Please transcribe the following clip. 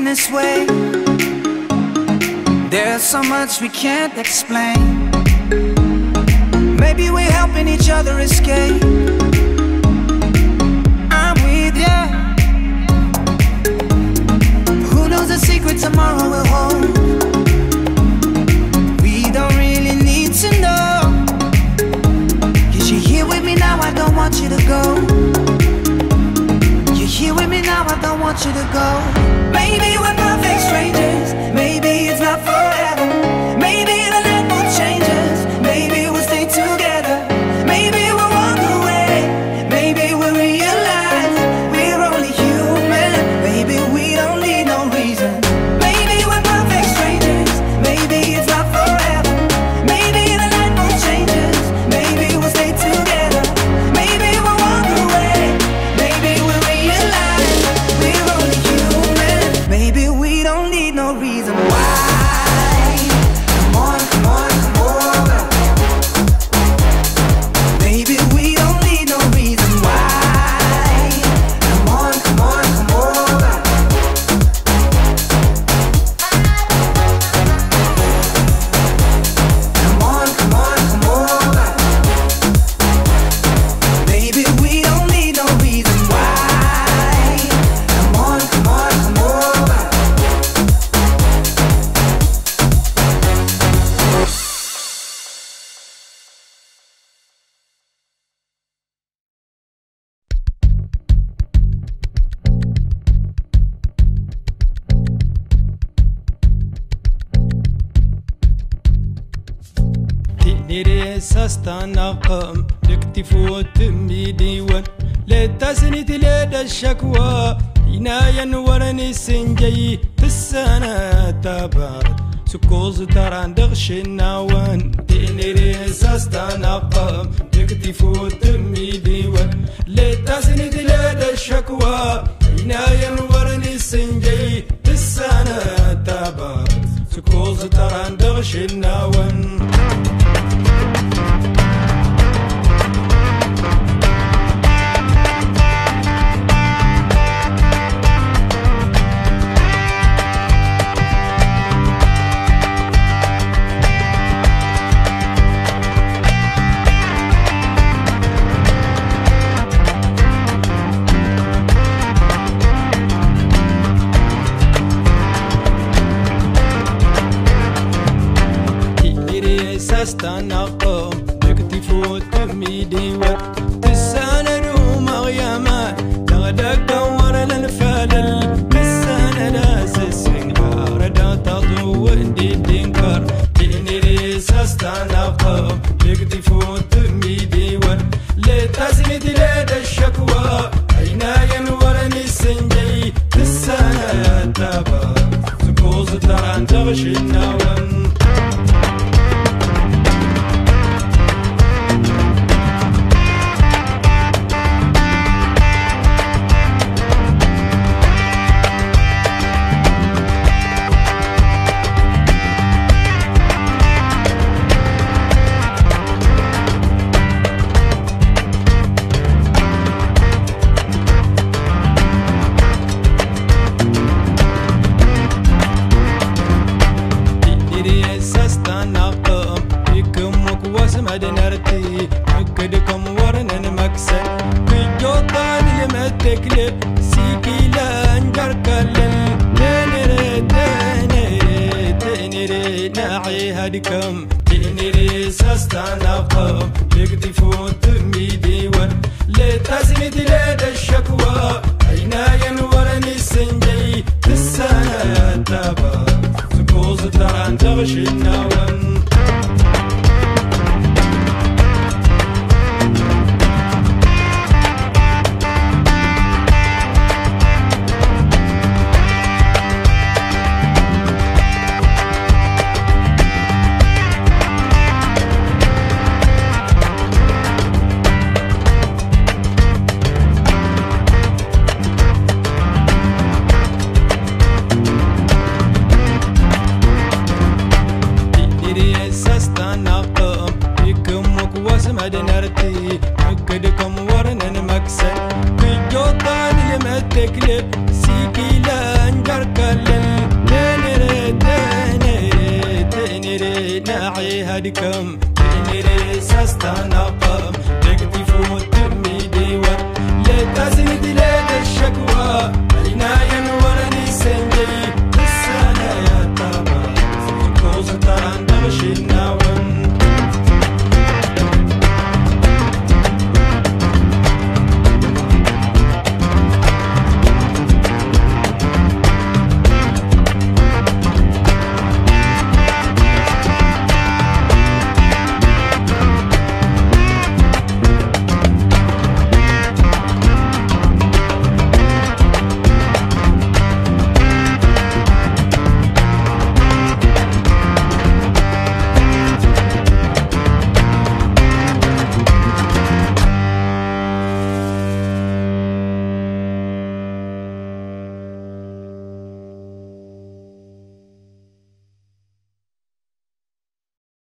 feeling this way. There's so much we can't explain. Maybe we're helping each other escape. I'm with ya. Who knows the secret tomorrow will hold? We don't really need to know. Cause you're here with me now, I don't want you to go. You're here with me now, I don't want you to go. Maybe we're perfect strangers. تنيري ساستنقم لكتفو تمي ديوان لتسنيت لدى الشكوى. عناية ورني سنجي تسنة تبارد سكوز تران دغش النوان تنيري ساستنقم لكتفو تمي ديوان لتسنيت لدى الشكوى. عناية ورني سنجي تسنة تبارد سكوز تران دغش النوان تيري ساستنقم نكتفو تمي ديوان تساندو مغيما تغدك ورنا الفلل تساند اسسين ردا تضو وندي دينكر تيري ساستنقم نكتفو تمي ديوان لتسند لدى الشكوى عناية ورني سنجي تساند تبا سكوز تران النوان متكلب سيكي لانجر كلل تنري تنري تنري ناعي هدكم تنري سستنقم يقضي فوت ميديون لتسميت لدى الشكوى. أين ينورني السنجي السنة يتبع سكوز ترى تغشي النوم